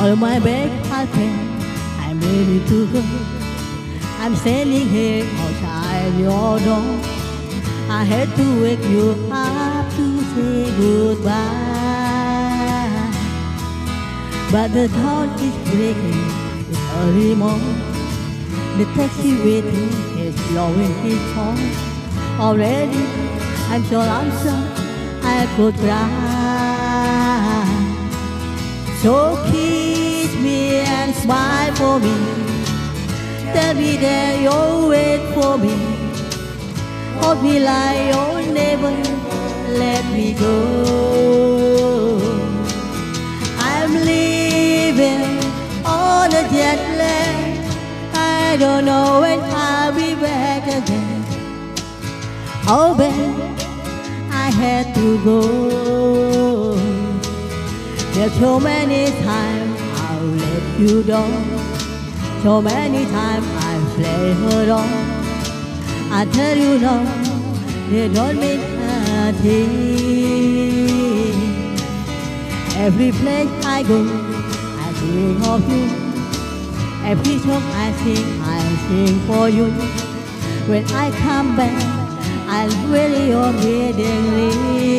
All my bag packed, I'm ready to go. I'm standing here outside your door. I had to wake you up to say goodbye. But the dawn is breaking, it's early morning. The taxi waiting is blowing his horn. Already, I'm so lonesome, I could cry. So kiss me and smile for me. Tell me that you'll wait for me. Hold me like you'll never let me go. I'm leaving on a jet lag. I don't know when I'll be back again. Oh, babe, I had to go. There's so many times I'll let you down. So many times I've played her wrong. I tell you now, they don't mean nothing. Every place I go, I think of you. Every song I sing, I sing for you. When I come back, I'll really your willingly.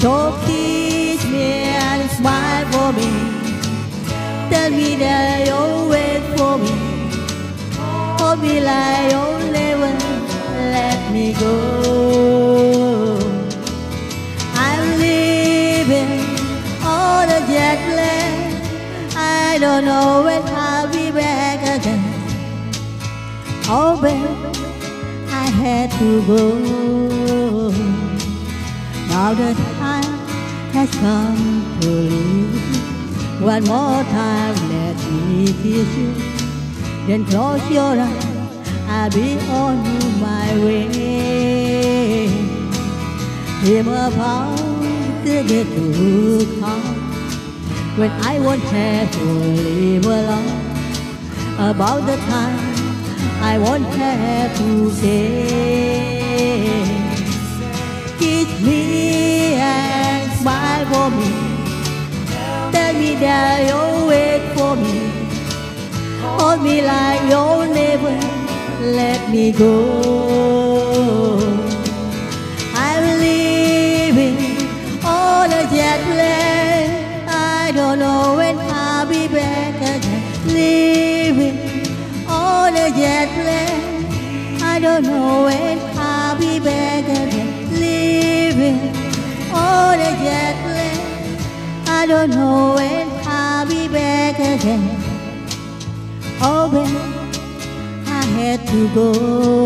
So smile for me. Tell me that you'll wait for me. Hold me like you'll never let me go. I'm leaving on a jet lag. I don't know when I'll be back again. Oh, babe, I had to go. Now come to leave. One more time, let me kiss you. Then close your eyes, I'll be on my way. Him about the day to come when I won't have to live alone. About the time I won't have to say, kiss me That you'll wait for me. Hold me like you'll never let me go. I'm leaving on a jet lag. I don't know when I'll be back again. Leaving on a jet lag. I don't know when I don't know when I'll be back again. Oh, babe, I had to go.